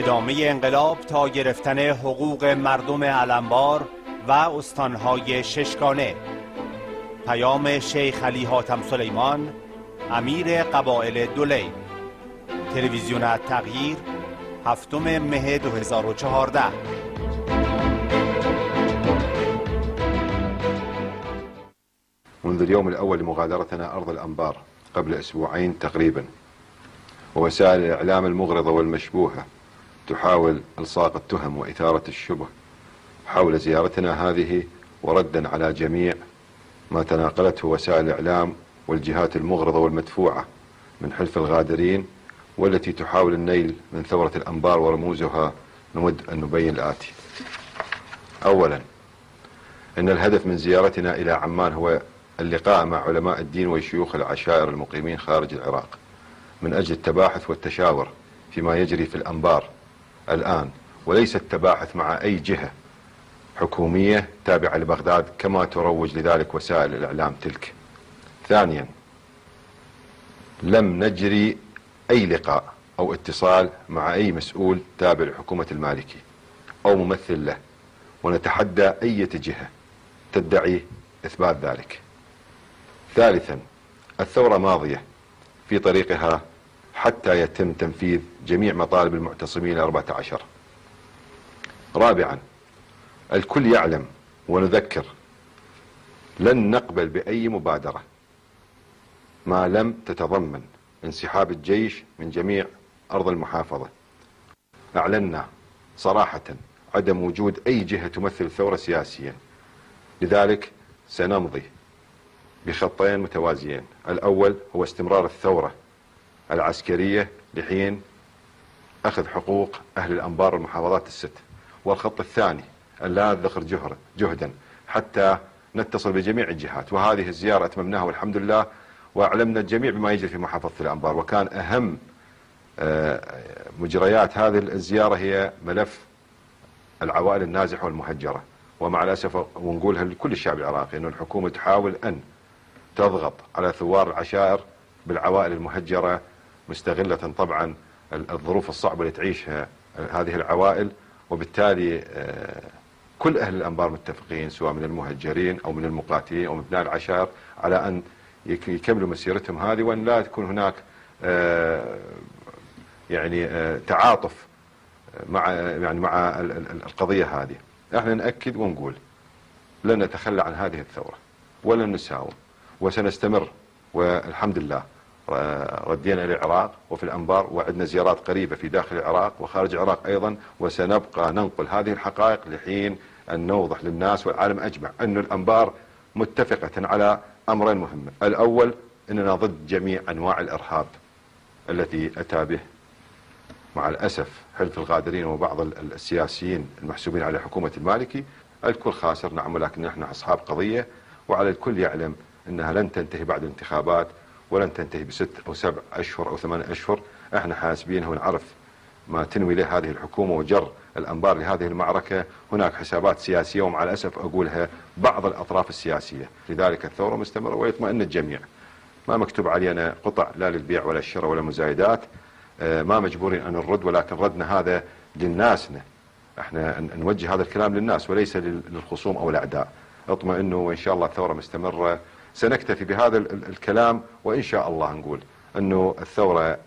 ادامه انقلاب تا گرفتن حقوق مردم علمبار و استانهای ششگانه. پیام شیخ علی حاتم سلیمان امیر قبائل دولی. تلویزیون تغییر هفتم مه 2014 منذ اليوم الأول لمغادرتنا أرض الأنبار قبل أسبوعين تقريبا ووسائل الإعلام المغرضة والمشبوهة. تحاول إلصاق التهم وإثارة الشبه حول زيارتنا هذه وردا على جميع ما تناقلته وسائل الإعلام والجهات المغرضة والمدفوعة من حلف الغادرين والتي تحاول النيل من ثورة الأنبار ورموزها نود أن نبين الآتي. أولا أن الهدف من زيارتنا إلى عمان هو اللقاء مع علماء الدين وشيوخ العشائر المقيمين خارج العراق من أجل التباحث والتشاور فيما يجري في الأنبار. الآن وليس التباحث مع أي جهة حكومية تابعة لبغداد كما تروج لذلك وسائل الإعلام تلك. ثانيا لم نجري أي لقاء أو اتصال مع أي مسؤول تابع لحكومة المالكي أو ممثل له ونتحدى أي جهة تدعي إثبات ذلك. ثالثا الثورة ماضية في طريقها حتى يتم تنفيذ جميع مطالب المعتصمين 14 رابعا الكل يعلم ونذكر لن نقبل بأي مبادرة ما لم تتضمن انسحاب الجيش من جميع أرض المحافظة. أعلنا صراحة عدم وجود أي جهة تمثل الثورة سياسيا لذلك سنمضي بخطين متوازيين. الأول هو استمرار الثورة العسكرية لحين أخذ حقوق أهل الأنبار والمحافظات الست والخط الثاني لا ندخر جهدا حتى نتصل بجميع الجهات. وهذه الزيارة أتممناها والحمد لله وأعلمنا الجميع بما يجري في محافظة الأنبار. وكان أهم مجريات هذه الزيارة هي ملف العوائل النازحة والمهجرة. ومع الأسف ونقولها لكل الشعب العراقي أن الحكومة تحاول أن تضغط على ثوار العشائر بالعوائل المهجرة مستغلة طبعا الظروف الصعبة اللي تعيشها هذه العوائل وبالتالي كل أهل الأنبار متفقين سواء من المهجرين أو من المقاتلين أو من أبناء العشائر على أن يكملوا مسيرتهم هذه وأن لا تكون هناك يعني تعاطف مع يعني مع القضية هذه. إحنا نأكد ونقول لن نتخلى عن هذه الثورة ولن نساوم وسنستمر والحمد لله. ردينا إلى العراق وفي الأنبار وعندنا زيارات قريبة في داخل العراق وخارج العراق أيضا وسنبقى ننقل هذه الحقائق لحين أن نوضح للناس والعالم أجمع أن الأنبار متفقة على أمرين مهمة الأول أننا ضد جميع أنواع الإرهاب التي أتى به. مع الأسف حلف الغادرين وبعض السياسيين المحسوبين على حكومة المالكي الكل خاسر نعم ولكن نحن أصحاب قضية وعلى الكل يعلم أنها لن تنتهي بعد الانتخابات ولن تنتهي بست أو سبع أشهر أو ثمان أشهر. إحنا حاسبينها ونعرف ما تنوي له هذه الحكومة وجر الأنبار لهذه المعركة. هناك حسابات سياسية ومع الأسف أقولها بعض الأطراف السياسية. لذلك الثورة مستمرة ويطمئن الجميع. ما مكتوب علينا قطع لا للبيع ولا الشراء ولا المزايدات. ما مجبورين أن نرد ولكن ردنا هذا للناسنا. إحنا نوجه هذا الكلام للناس وليس للخصوم أو الأعداء. اطمئنوا وإن شاء الله الثورة مستمرة. سنكتفي بهذا الكلام وإن شاء الله نقول أنه الثورة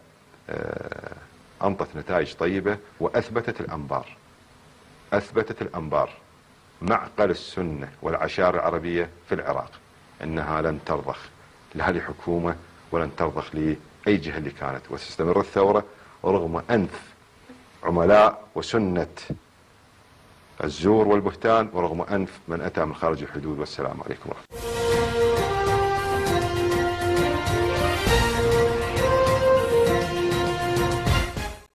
أنطت نتائج طيبة وأثبتت الأنبار. أثبتت الأنبار معقل السنة والعشائر العربية في العراق أنها لن ترضخ لا لحكومة ولن ترضخ لأي جهة اللي كانت. وتستمر الثورة رغم أنف عملاء وسنة الزور والبهتان ورغم أنف من أتى من خارج الحدود. والسلام عليكم ورحمة الله.